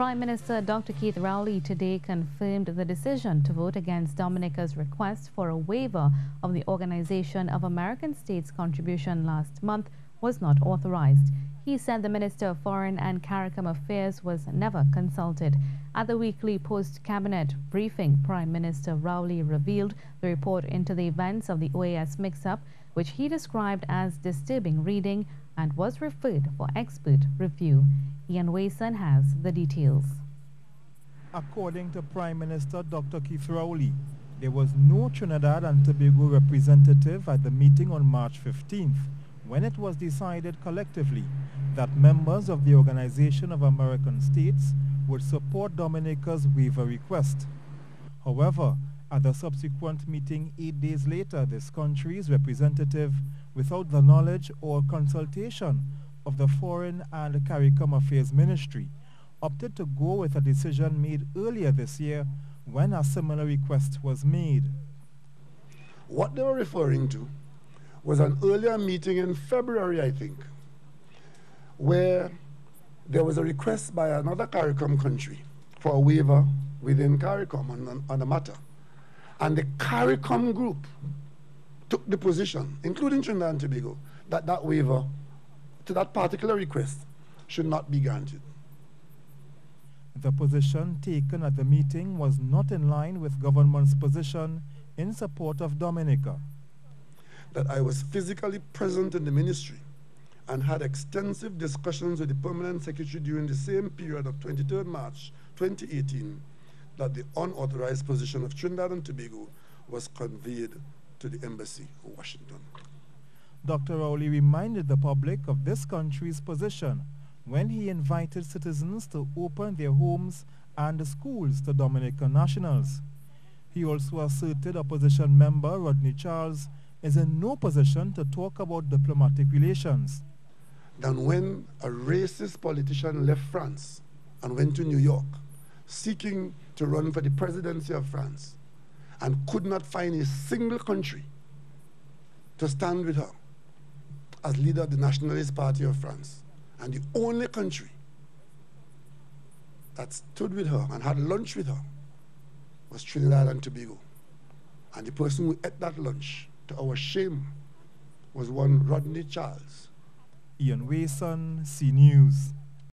Prime Minister Dr. Keith Rowley today confirmed the decision to vote against Dominica's request for a waiver of the Organization of American States contribution last month was not authorized. He said the Minister of Foreign and CARICOM Affairs was never consulted. At the weekly post-cabinet briefing, Prime Minister Rowley revealed the report into the events of the OAS mix-up, which he described as disturbing reading and was referred for expert review. Ian Wason has the details. According to Prime Minister Dr. Keith Rowley, there was no Trinidad and Tobago representative at the meeting on March 15th when it was decided collectively that members of the Organization of American States would support Dominica's waiver request. However, at the subsequent meeting eight days later, this country's representative, without the knowledge or consultation of the Foreign and CARICOM Affairs Ministry, opted to go with a decision made earlier this year when a similar request was made. What they were referring to was an earlier meeting in February, I think, where there was a request by another CARICOM country for a waiver within CARICOM on, on, on the matter. And the CARICOM group took the position, including Trinidad and Tobago, that that waiver to that particular request should not be granted. The position taken at the meeting was not in line with government's position in support of Dominica that I was physically present in the ministry and had extensive discussions with the permanent secretary during the same period of 23rd March 2018 that the unauthorized position of Trinidad and Tobago was conveyed to the embassy in Washington. Dr. Rowley reminded the public of this country's position when he invited citizens to open their homes and schools to Dominican nationals. He also asserted opposition member Rodney Charles is in no position to talk about diplomatic relations. Than when a racist politician left France and went to New York seeking to run for the presidency of France and could not find a single country to stand with her as leader of the Nationalist Party of France. And the only country that stood with her and had lunch with her was Trinidad and Tobago. And the person who ate that lunch to our shame, was one Rodney Charles. Ian Wason, C News.